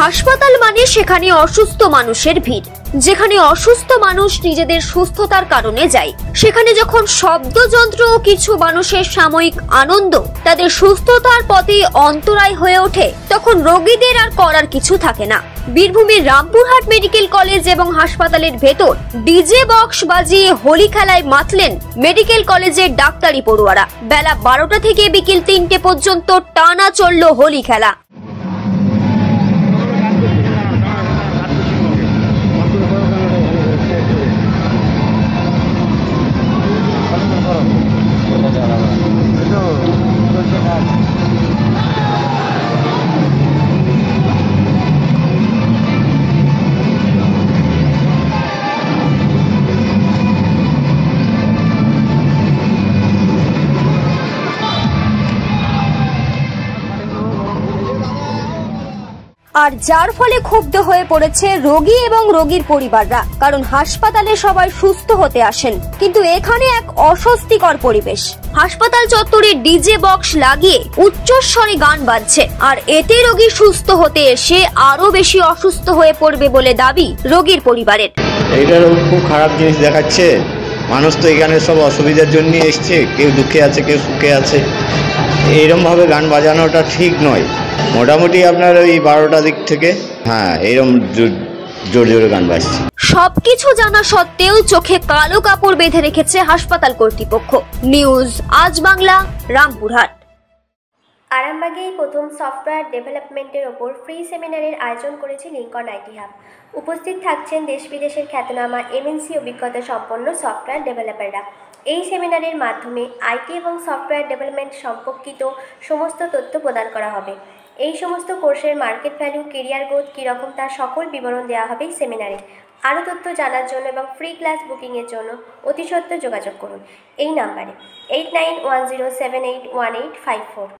হাসপাতাল মানে সেখানে অসুস্থ মানুষের ভিড়। যেখানে অসুস্থ মানুষ নিজেদের সুস্থতার কারণে যায়। সেখানে যখন শব্দযন্ত্র কিছু মানুষের সাময়িক আনন্দ তাদের সুস্থতার পথে অন্তরায় হয়ে ওঠে, তখন রোগীদের আর করার কিছু থাকে না। বীরভূমের রামপুরহাট মেডিকেল কলেজ এবং হাসপাতালের ভেতর ডিজে বক্স বাজিয়ে হোলি খেলায় মাতলেন মেডিকেল কলেজের ডাক্তারি পড়ুয়ারা। বেলা বারোটা থেকে বিকেল তিনটে পর্যন্ত টানা চলল হোলি খেলা। আর যার ফলে ক্ষুব্ধ হয়ে পড়েছে রোগী এবং রোগীর পরিবাররা, কারণ হাসপাতালে সবাই সুস্থ হতে আসেন। কিন্তু এখানে এক অস্বস্তিকর পরিবেশ। হাসপাতাল চত্বরে ডিজে বক্স লাগিয়ে উচ্চস্বরে গান বাজছে। আর এতে রোগী সুস্থ হতে এসে আরও বেশি অসুস্থ হয়ে পড়বে বলে দাবি রোগীর পরিবারের। এইটার খুব খারাপ জিনিস দেখাচ্ছে। মানুষ তো এখানে সব অসুবিধার জন্য এসছে। কেউ দুঃখে আছে, কেউ সুখে আছে। এইরমভাবে গান বাজানোটা ঠিক নয়। মোটামুটি আপনার ওই বারোটা দিক থেকে হ্যাঁ এরম জোর জোরে গান বাজছে। সবকিছু জানা সত্ত্বেও চোখে কালো কাপড় বেঁধে রেখেছে হাসপাতাল কর্তৃপক্ষ। নিউজ, আজ বাংলা, রামপুরহাট। আরামবাগে এই প্রথম সফটওয়্যার ডেভেলপমেন্টের ওপর ফ্রি সেমিনারের আয়োজন করেছে লিঙ্কন আইটি হাব। উপস্থিত থাকছেন দেশ বিদেশের খ্যাতনামা এমএনসি অভিজ্ঞতা সম্পন্ন সফটওয়্যার ডেভেলপাররা। এই সেমিনারের মাধ্যমে আইটি এবং সফটওয়্যার ডেভেলপমেন্ট সম্পর্কিত সমস্ত তথ্য প্রদান করা হবে। এই সমস্ত কোর্সের মার্কেট ভ্যালু, কেরিয়ার গ্রোথ কীরকম তার সকল বিবরণ দেওয়া হবে এই সেমিনারে। আরও তথ্য জানার জন্য এবং ফ্রি ক্লাস বুকিংয়ের জন্য অতি যোগাযোগ করুন। এই নাম্বারে eight nine one zero seven eight one eight five four.